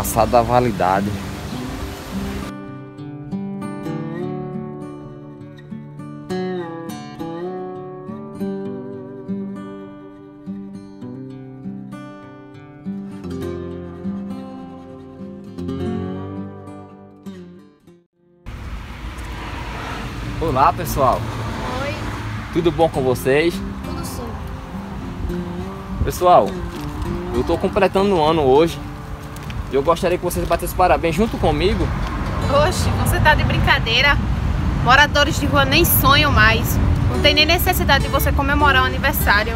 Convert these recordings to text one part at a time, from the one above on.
Passado da validade. Olá pessoal, Oi, tudo bom com vocês? tudo sim. Pessoal, eu tô completando um ano hoje eu gostaria que vocês batessem parabéns junto comigo. Oxe, você tá de brincadeira? Moradores de rua nem sonham mais. Não tem nem necessidade de você comemorar o aniversário.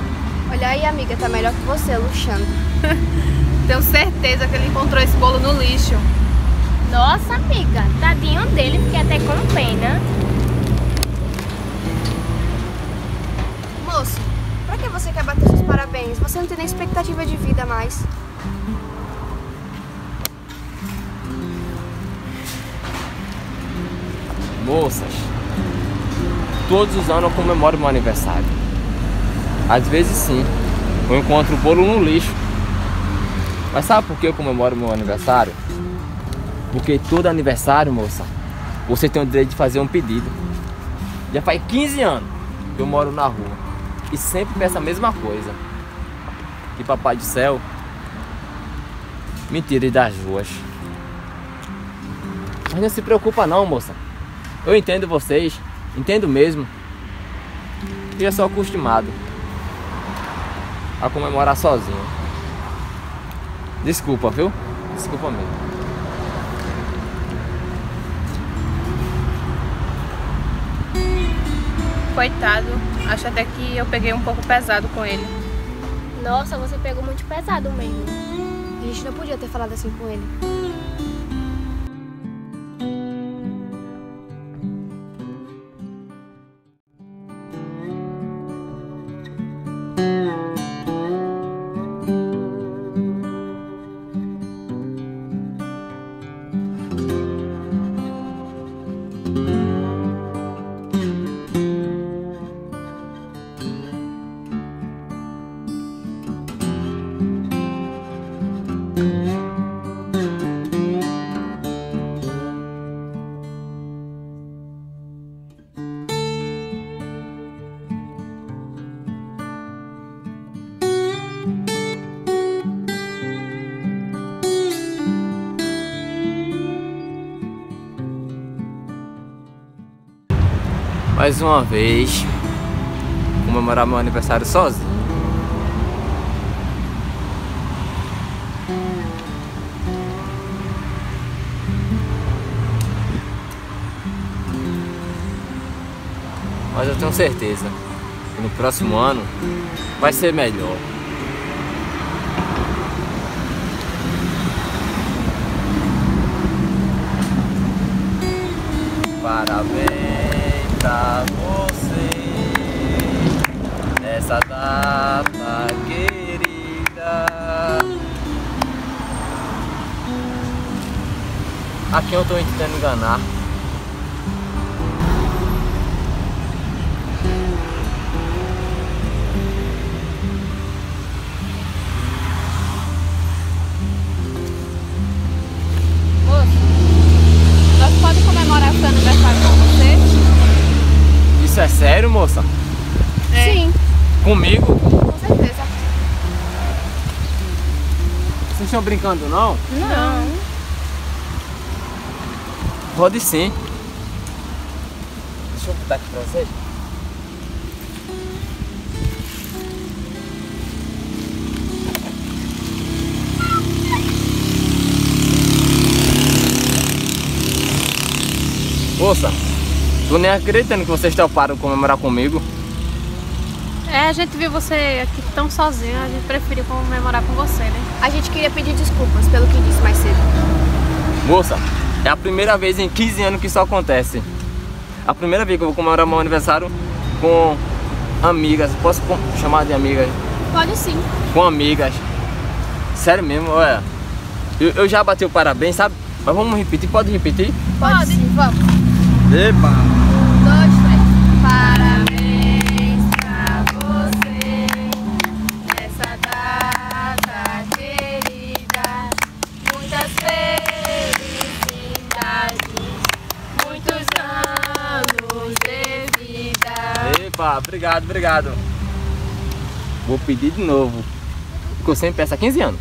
Olha aí, amiga, tá melhor que você, luxando. Tenho certeza que ele encontrou esse bolo no lixo. Nossa, amiga, tadinho dele, fiquei até com pena. Moço, pra que você quer bater seus parabéns? Você não tem nem expectativa de vida mais. Moças, todos os anos eu comemoro meu aniversário. Às vezes sim, eu encontro o bolo no lixo. Mas sabe por que eu comemoro meu aniversário? Porque todo aniversário, moça, você tem o direito de fazer um pedido. Já faz 15 anos que eu moro na rua e sempre peço a mesma coisa. Que Papai do Céu me tire das ruas. Mas não se preocupa não, moça. Eu entendo vocês, entendo mesmo. E eu sou acostumado a comemorar sozinho. Desculpa, viu? Desculpa mesmo. Coitado, acho até que eu peguei um pouco pesado com ele. Nossa, você pegou muito pesado mesmo. A gente não podia ter falado assim com ele. Mais uma vez, comemorar meu aniversário sozinho. Mas eu tenho certeza que no próximo ano vai ser melhor. Parabéns pra você nessa data querida. A quem eu tô tentando enganar? Sério, moça? Sim. Comigo? Com certeza. Vocês estão brincando não? Não. Pode sim. Deixa eu botar aqui pra vocês. Moça, tô nem acreditando que vocês toparam comemorar comigo. É, a gente viu você aqui tão sozinho, a gente preferiu comemorar com você, né? A gente queria pedir desculpas pelo que disse mais cedo. Moça, é a primeira vez em 15 anos que isso acontece. A primeira vez que eu vou comemorar meu aniversário com amigas. Posso com- chamar de amigas? Pode sim. Com amigas. Sério mesmo, olha. Eu, eu já bati o parabéns, sabe? Mas vamos repetir, pode repetir? Pode, sim, vamos. Eba! Epa, obrigado, obrigado. Vou pedir de novo. Porque eu sempre peço há 15 anos.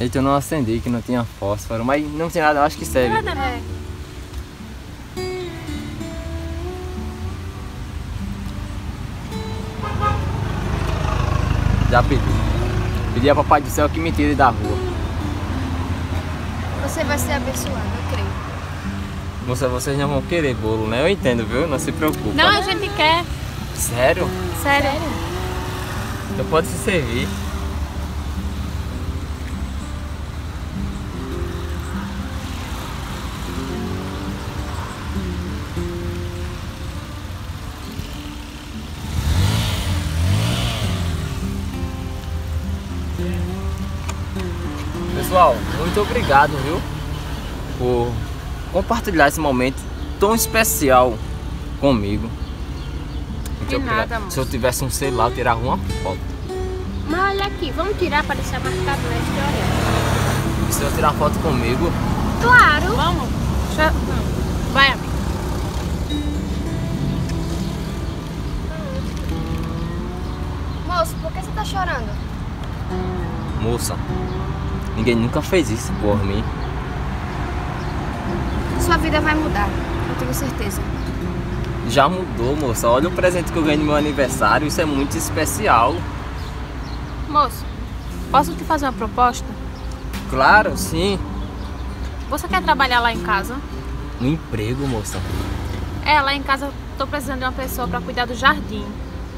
Eita, eu não acendi que não tinha fósforo, mas não tem nada, eu acho que serve. Nada, né? Já pedi. Pedi a papai do céu que me tire da rua. Você vai ser abençoado, eu creio. Moça, vocês não vão querer bolo, né? Eu entendo, viu? Não se preocupe. Não, a gente quer. Sério? Sério. Então pode se servir. Pessoal, muito obrigado, viu? Por compartilhar esse momento tão especial comigo. Muito De obrigado. nada, moço. Se eu tivesse um celular, eu tirava uma foto. Mas olha aqui, vamos tirar para deixar marcado na história. Se eu tirar foto comigo, Claro! Vamos? Não. Vai, amigo. Moço, por que você tá chorando? moça, ninguém nunca fez isso por mim. Sua vida vai mudar, eu tenho certeza. Já mudou, moça. Olha o presente que eu ganhei no meu aniversário. Isso é muito especial. Moço, posso te fazer uma proposta? Claro, sim. Você quer trabalhar lá em casa? Um emprego, moça. É, lá em casa tô precisando de uma pessoa para cuidar do jardim.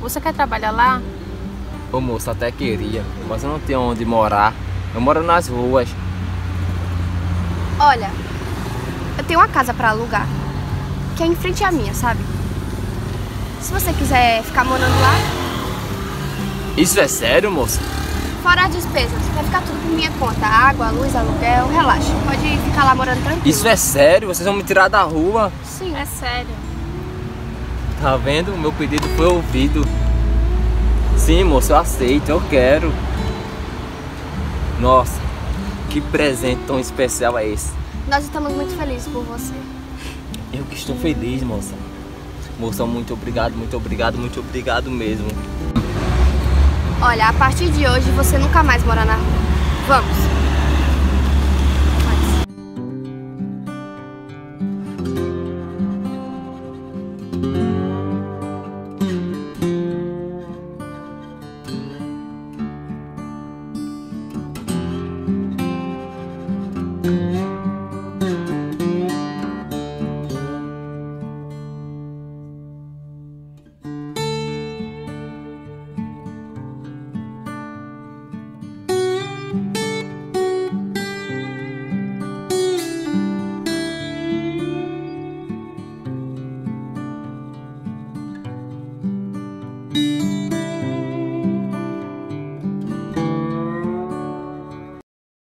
Você quer trabalhar lá? Ô, moça, até queria. Mas eu não tenho onde morar. Eu moro nas ruas. Olha, tenho uma casa pra alugar, que é em frente à minha, sabe? Se você quiser ficar morando lá, Isso é sério, moça? fora as despesas, vai ficar tudo por minha conta. Água, luz, aluguel, relaxa. Pode ficar lá morando tranquilo. Isso é sério? Vocês vão me tirar da rua? Sim. É sério. Tá vendo? O meu pedido foi ouvido. Sim, moça, eu aceito, eu quero. Nossa, que presente tão especial é esse? Nós estamos muito felizes por você. Eu que estou feliz, moça. Moça, muito obrigado, muito obrigado, muito obrigado mesmo. Olha, a partir de hoje você nunca mais mora na rua. Vamos.